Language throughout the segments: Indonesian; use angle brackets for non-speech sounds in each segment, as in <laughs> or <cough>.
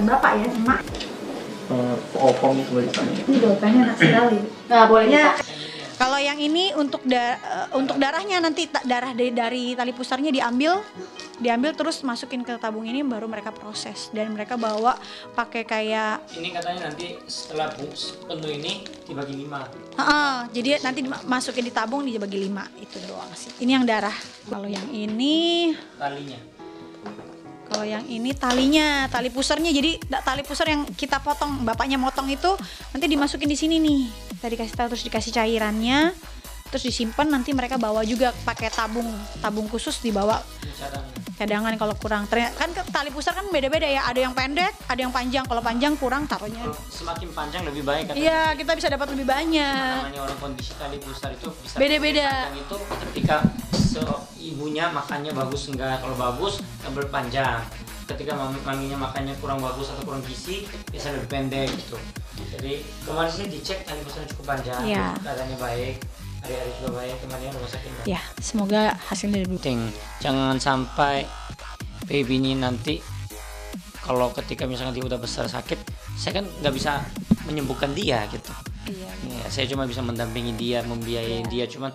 Bukan bapak ya, emak. Eh, opong itu balikannya. Ini dopennya enak sekali. Nah, boleh Ya. kita. Kalau yang ini untuk da- eh, untuk darahnya nanti ta- darah dari, dari tali pusarnya diambil, diambil terus masukin ke tabung ini baru mereka proses dan mereka bawa pakai kayak Ini katanya nanti setelah penuh ini dibagi lima. Heeh, jadi nanti dimasukin di tabung dibagi lima itu doang sih. Ini yang darah. Kalau yang ini, Talinya. Kalau yang ini talinya, tali pusarnya. Jadi tali pusar yang kita potong, bapaknya motong itu nanti dimasukin di sini nih. Tadi kasih tahu terus dikasih cairannya, terus disimpan nanti mereka bawa juga pakai tabung, tabung khusus dibawa cadangan. kalau kurang. Ternyata kan tali pusar kan beda-beda ya. Ada yang pendek, ada yang panjang. Kalau panjang kurang taruhnya. Semakin panjang lebih baik. Iya, kita bisa dapat lebih banyak. Namanya orang kondisi tali pusar itu bisa Beda-beda. itu ketika ibunya makannya bagus enggak kalau bagus double panjang ketika mam- maminya makannya kurang bagus atau kurang gizi bisa lebih pendek gitu jadi kemarin sih dicek tali pusarnya cukup panjang Iya. keadaannya baik hari-hari baik kemarin rumah sakit. Ya, semoga hasilnya lebih penting jangan sampai baby ini nanti kalau ketika misalkan dia udah besar sakit saya kan nggak bisa menyembuhkan dia gitu Iya. Ya, saya cuma bisa mendampingi dia, membiayai dia. Cuman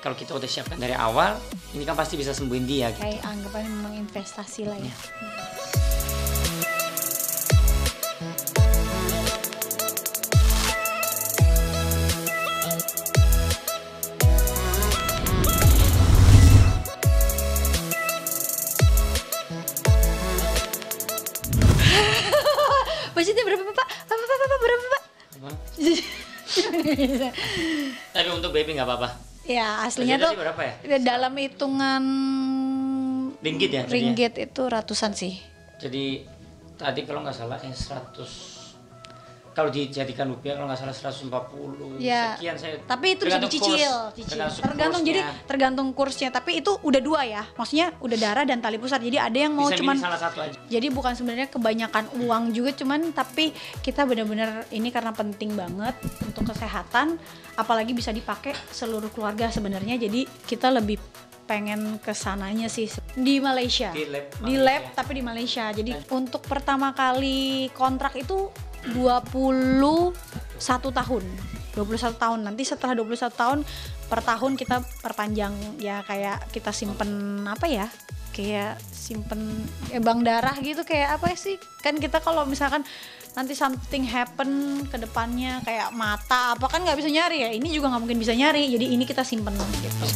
kalau kita udah siapkan dari awal, ini kan pasti bisa sembuhin dia. Gitu. kayak anggapannya memang investasi lah ya. Budgetnya berapa pak? Pak, pak, pak, pak, berapa pak? Apa? <laughs> Tapi untuk baby nggak apa-apa. ya aslinya Budgetnya tuh berapa ya? dalam hitungan Ringgit ya? ya? ringgit itu ratusan sih. Jadi tadi kalau nggak salah yang 100 kalau dijadikan rupiah kalau nggak salah 140 Ya. sekian saya Tapi itu bisa dicicil, cicil. tergantung Tergantung jadi tergantung kursnya. Tapi itu udah dua ya. Maksudnya udah darah dan tali pusar. Jadi ada yang mau bisa cuman salah satu aja jadi bukan sebenarnya kebanyakan uang juga cuman tapi kita benar-benar ini karena penting banget untuk kesehatan apalagi bisa dipakai seluruh keluarga sebenarnya jadi kita lebih pengen ke sananya sih di Malaysia Di lab di lab tapi di Malaysia jadi untuk pertama kali kontrak itu 21 tahun. 21 tahun. Nanti setelah 21 tahun per tahun kita perpanjang. Ya kayak kita simpen apa ya? Kayak simpen ya bank darah gitu. Kayak apa sih? Kan kita kalau misalkan nanti something happen ke depannya kayak mata apa kan nggak bisa nyari ya. Ini juga nggak mungkin bisa nyari. Jadi ini kita simpen gitu